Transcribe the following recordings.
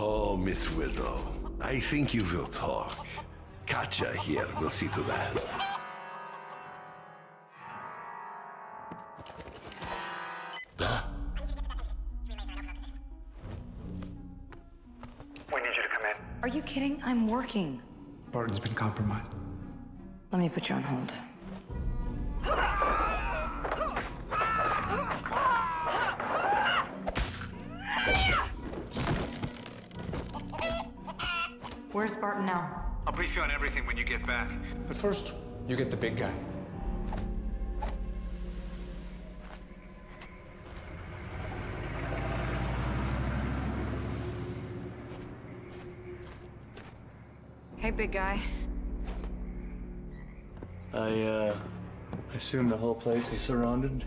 Oh, Miss Widow, I think you will talk. Katja here will see to that. We need you to come in. Are you kidding? I'm working. Barton's been compromised. Let me put you on hold. Where's Barton now? I'll brief you on everything when you get back. But first, you get the big guy. Hey, big guy. I, uh, assume the whole place is surrounded?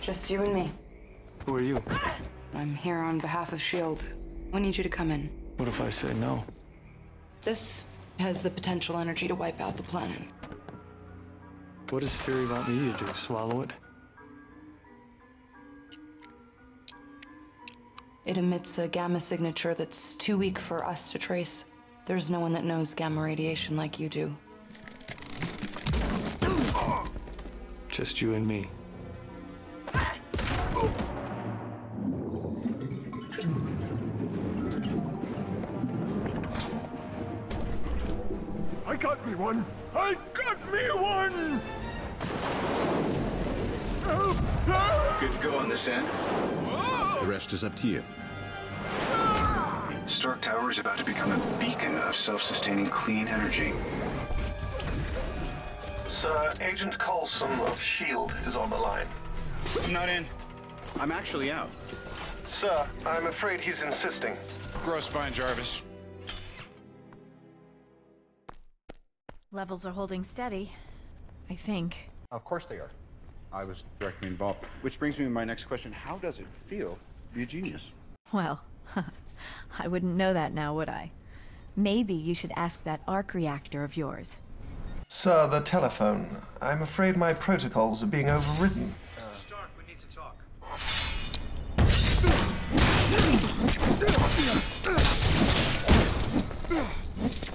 Just you and me. Who are you? I'm here on behalf of S.H.I.E.L.D. We need you to come in. What if I say no? This has the potential energy to wipe out the planet. What does Fury want me to do? Swallow it? It emits a gamma signature that's too weak for us to trace. There's no one that knows gamma radiation like you do. Just you and me. One! I got me one! Good to go on this end. The rest is up to you. Stark Tower is about to become a beacon of self-sustaining clean energy. Sir, Agent Coulson of S.H.I.E.L.D. is on the line. I'm not in. I'm actually out. Sir, I'm afraid he's insisting. Gross spine, Jarvis. Levels are holding steady. I think. Of course they are. I was directly involved. Which brings me to my next question. How does it feel to be a genius? Well, I wouldn't know that now, would I? Maybe you should ask that arc reactor of yours. Sir, the telephone. I'm afraid my protocols are being overridden. Stark, we need to talk.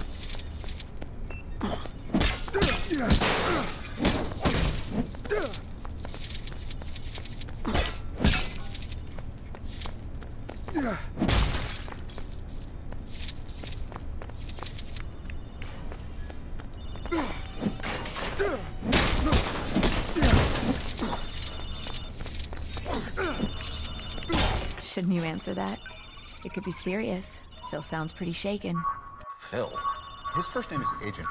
Shouldn't you answer that? It could be serious. Phil sounds pretty shaken. Phil. His first name is Agent.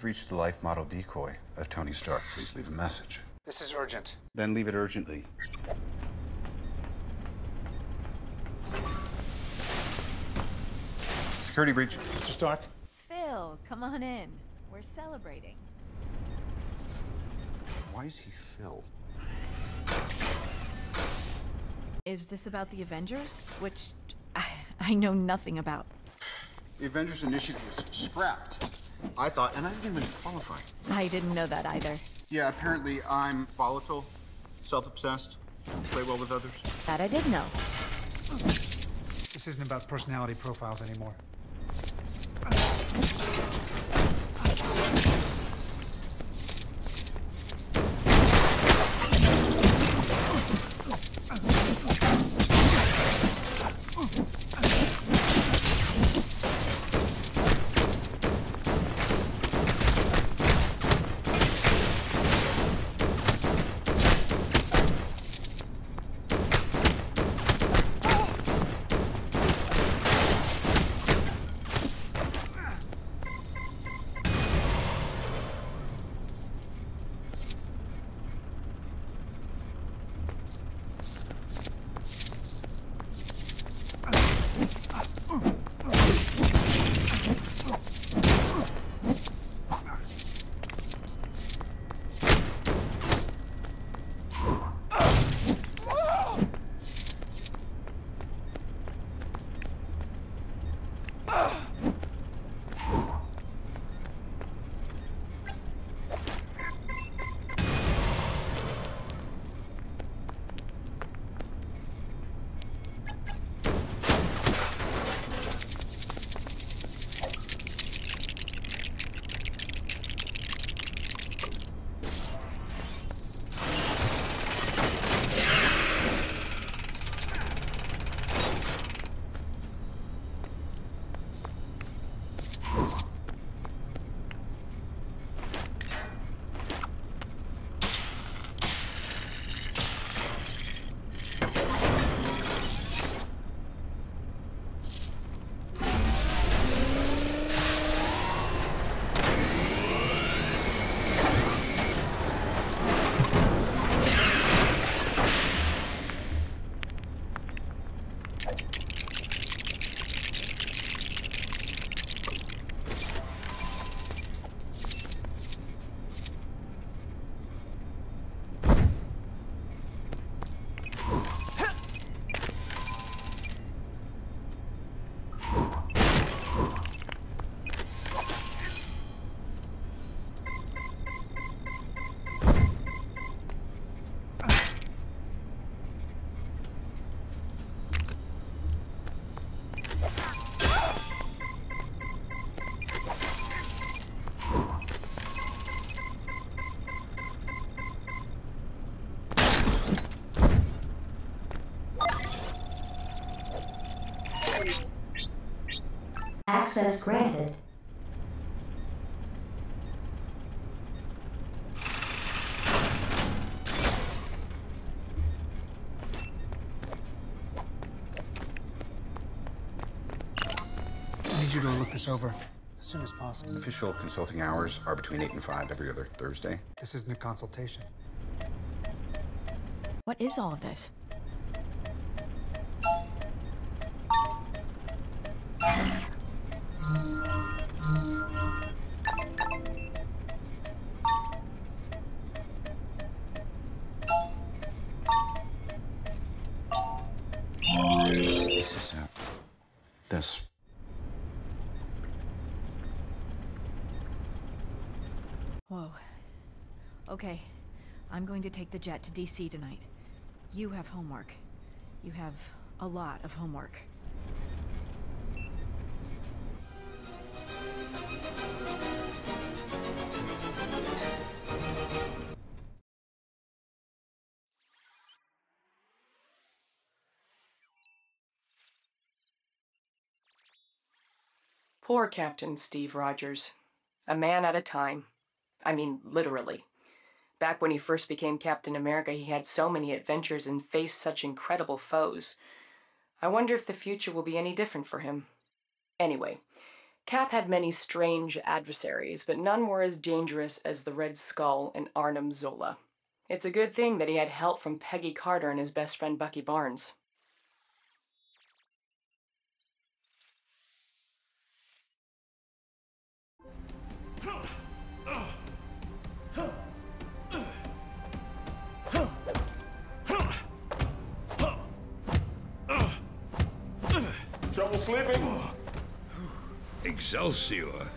You have reached the life model decoy of Tony Stark. Please leave a message. This is urgent. Then leave it urgently. Security breach. Mr. Stark? Phil, come on in. We're celebrating. Why is he Phil? Is this about the Avengers? Which I, I know nothing about. The Avengers Initiative was scrapped. I thought, and I didn't even qualify. I didn't know that either. Yeah, apparently I'm volatile, self-obsessed, play well with others. That I did know. This isn't about personality profiles anymore. Access granted. I need you to look this over as soon as possible. Official consulting hours are between 8 and 5 every other Thursday. This isn't a consultation. What is all of this? This this. Whoa. Okay, I'm going to take the jet to DC tonight. You have homework. You have a lot of homework. Poor Captain Steve Rogers. A man at a time. I mean, literally. Back when he first became Captain America, he had so many adventures and faced such incredible foes. I wonder if the future will be any different for him. Anyway, Cap had many strange adversaries, but none were as dangerous as the Red Skull and Arnim Zola. It's a good thing that he had help from Peggy Carter and his best friend Bucky Barnes. Sleeping? Excelsior.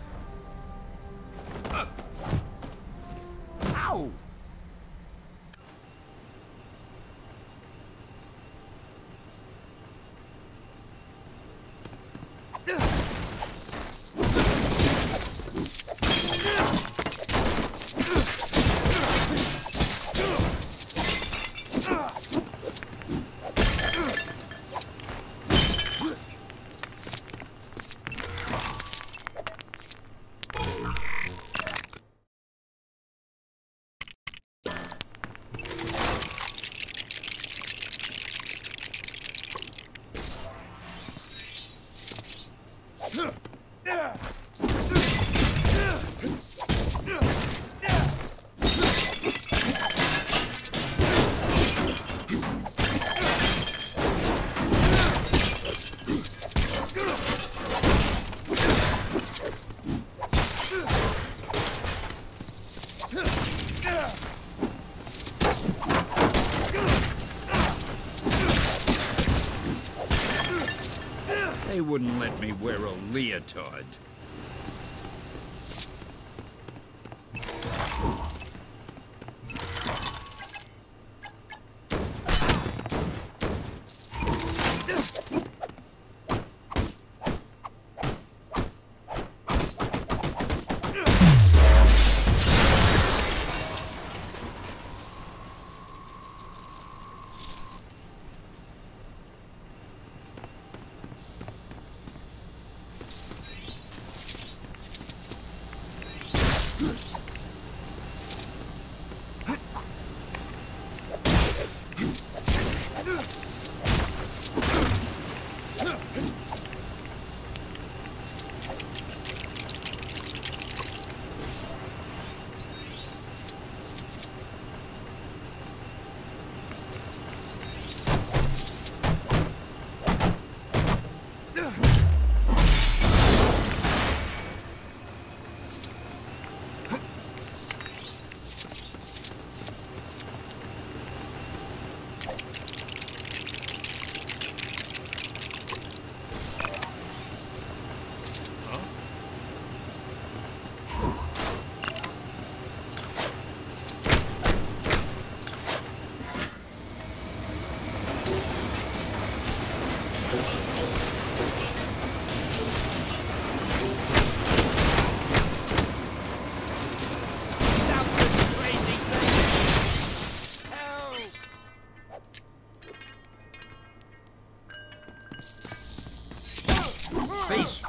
They wouldn't let me wear a leotard.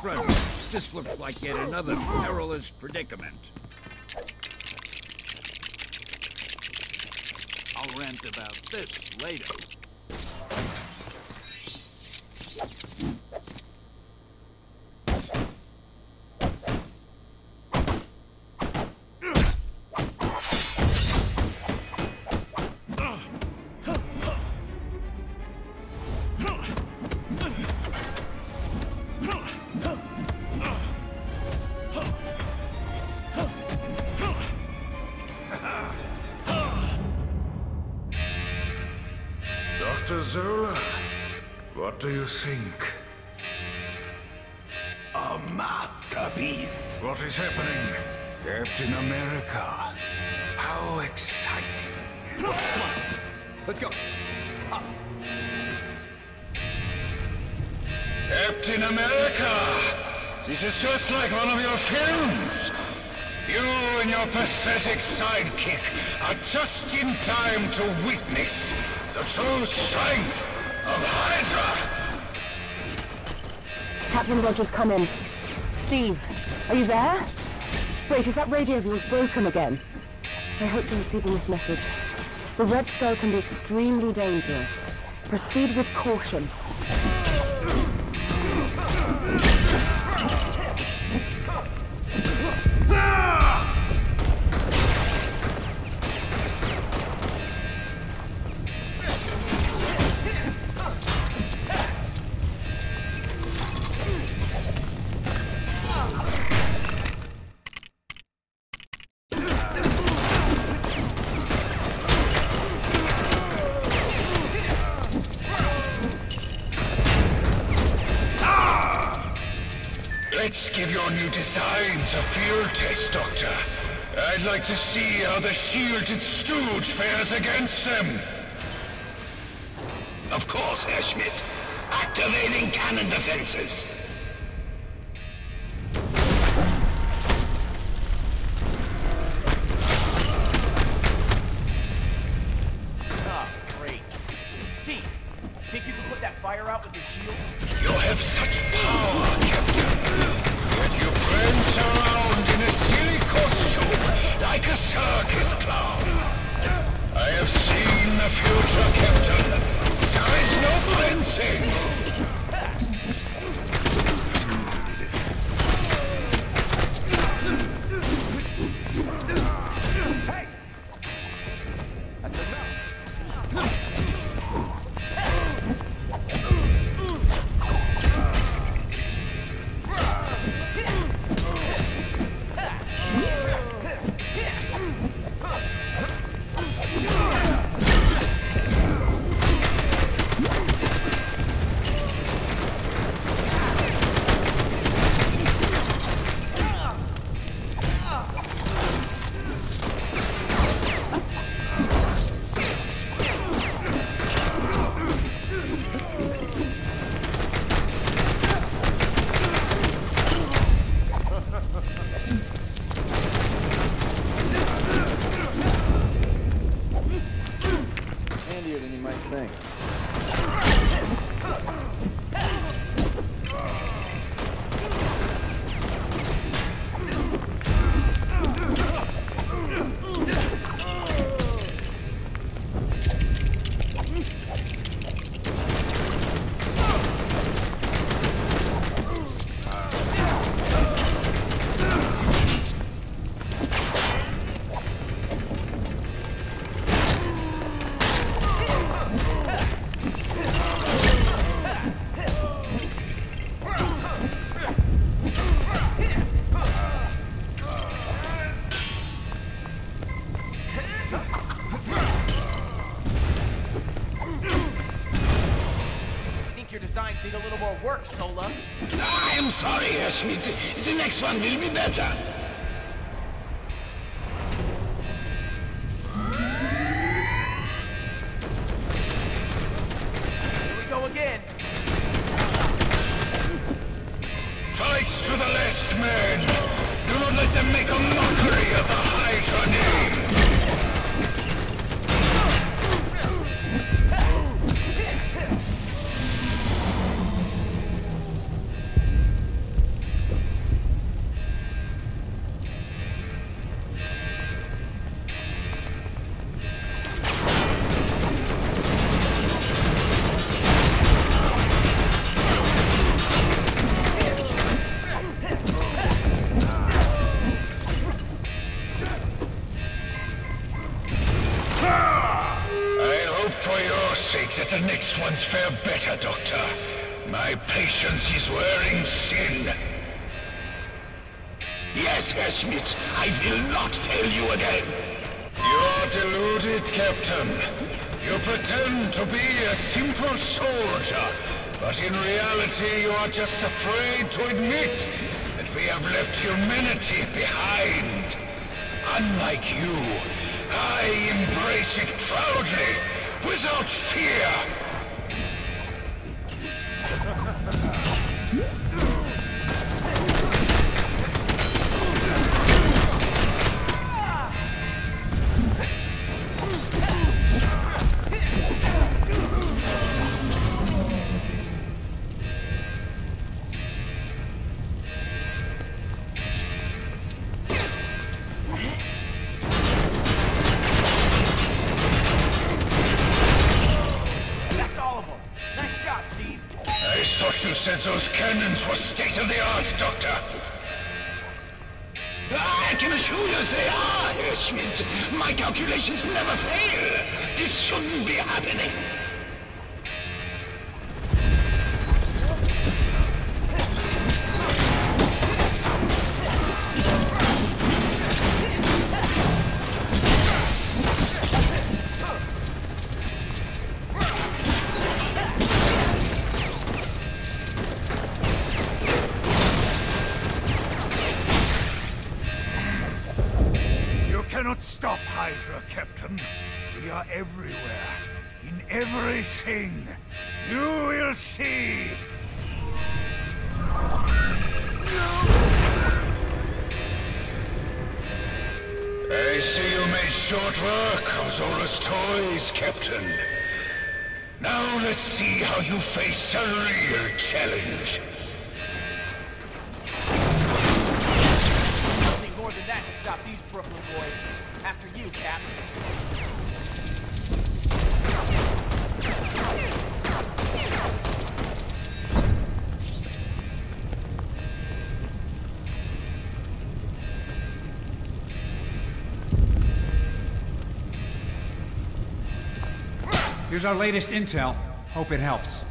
This looks like yet another perilous predicament. I'll rant about this later. What do you think? A masterpiece. What is happening? Captain America. How exciting. Come on, let's go. Captain America! This is just like one of your films. You and your pathetic sidekick are just in time to witness the true strength of Hydra. Captain Rogers, come in. Steve, are you there? Wait, is that radio of yours broken again? I hope you're receiving this message. The Red Skull can be extremely dangerous. Proceed with caution. The shielded stooge fares against them. Of course, Herr Schmidt. Activating cannon defenses. Zola? I'm sorry, Herr Schmidt. The next one will be better. That the next ones fare better, Doctor. My patience is wearing thin. Yes, Herr Schmidt, I will not fail you again. You are deluded, Captain. You pretend to be a simple soldier, but in reality you are just afraid to admit that we have left humanity behind. Unlike you, I embrace it proudly, without fear. You said those cannons were state-of-the-art, Doctor. I can assure you they are, Schmidt. My calculations never fail. This shouldn't be happening. See how you face a real challenge. Nothing more than that to stop these Brooklyn boys. After you, Cap. Here's our latest intel. Hope it helps.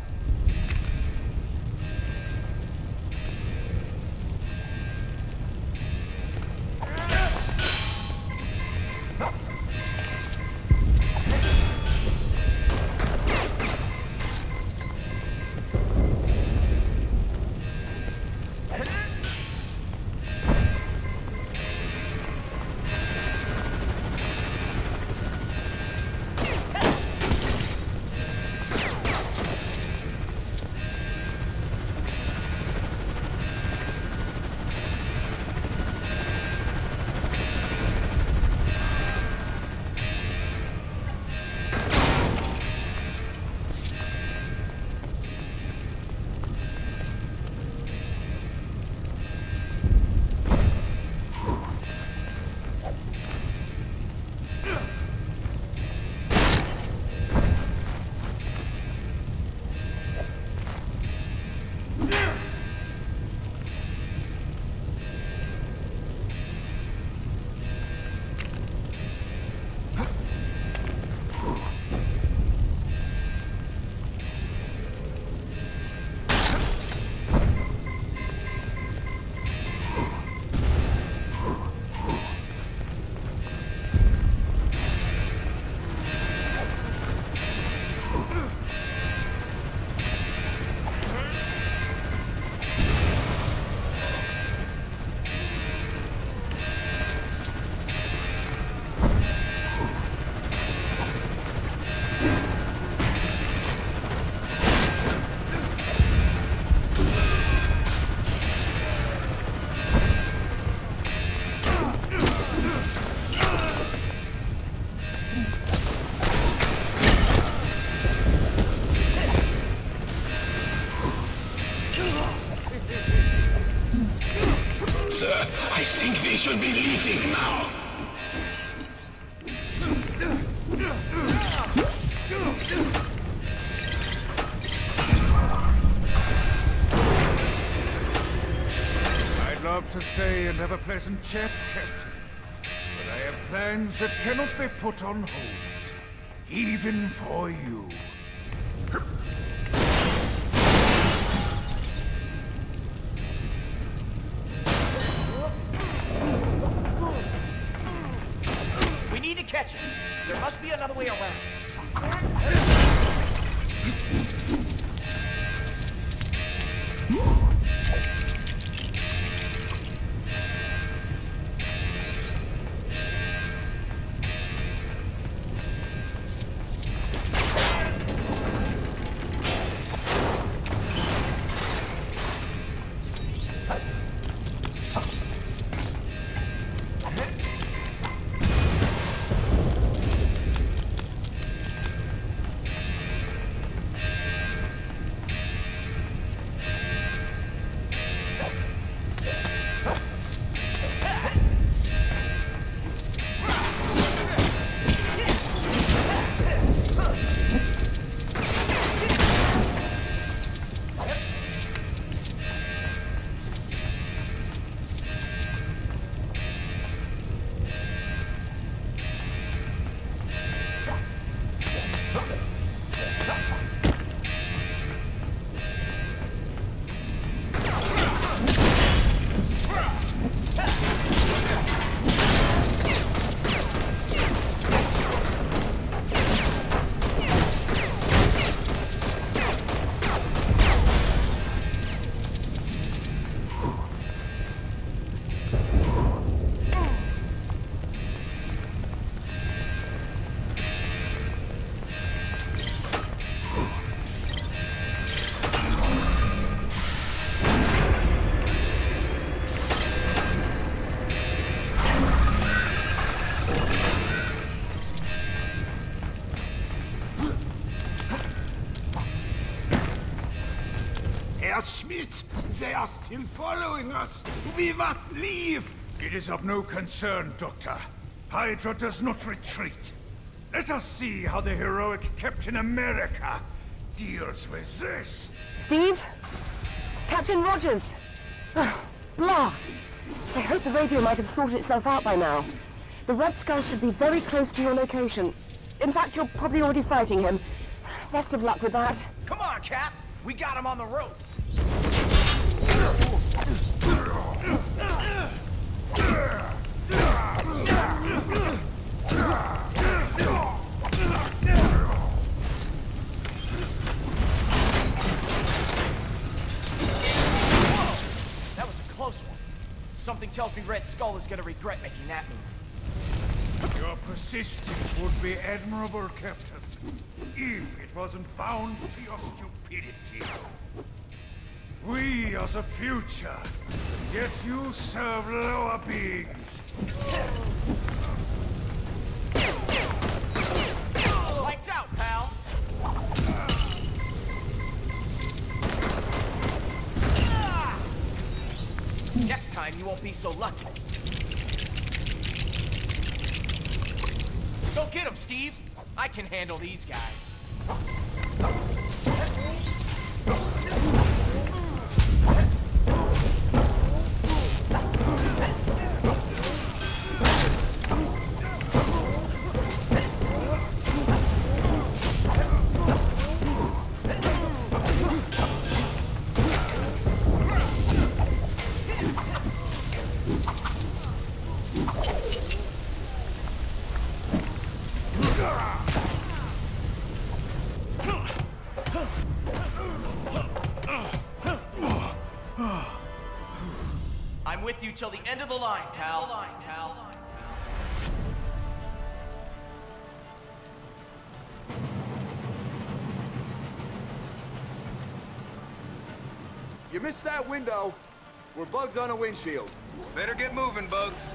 Should be leaving now. I'd love to stay and have a pleasant chat, Captain. But I have plans that cannot be put on hold. Even for you. Ha! They are still following us. We must leave. It is of no concern, Doctor. Hydra does not retreat. Let us see how the heroic Captain America deals with this. Steve? Captain Rogers! Blast! I hope the radio might have sorted itself out by now. The Red Skull should be very close to your location. In fact, you're probably already fighting him. Best of luck with that. Come on, Cap! We got him on the ropes! Something tells me Red Skull is gonna regret making that move. Your persistence would be admirable, Captain, if it wasn't bound to your stupidity. We are the future, yet you serve lower beings. Lights out, pal! Next time, you won't be so lucky. Go get him, Steve! I can handle these guys. Till the end of the line, pal. Line, pal. You missed that window. We're bugs on a windshield. Better get moving, Bugs.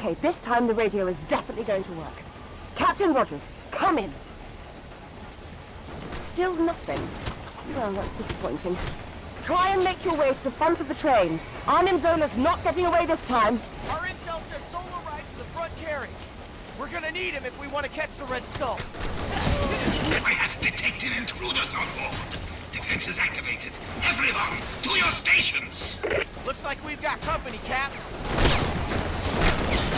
Okay, this time the radio is definitely going to work. Captain Rogers, come in. Still nothing. Well, that's disappointing. Try and make your way to the front of the train. Arnim Zola's not getting away this time. Our intel says Zola rides in the front carriage. We're gonna need him if we want to catch the Red Skull. I have detected intruders on board. Defenses activated. Everyone, to your stations. Looks like we've got company, Cap.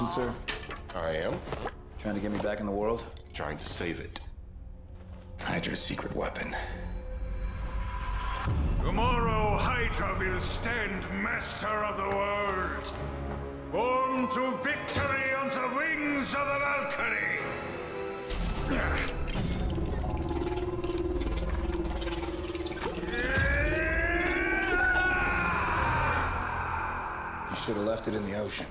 mission, sir? I am. Trying to get me back in the world? Trying to save it. Hydra's secret weapon. Tomorrow, Hydra will stand master of the world. Born to victory on the wings of the Valkyrie. You should have left it in the ocean.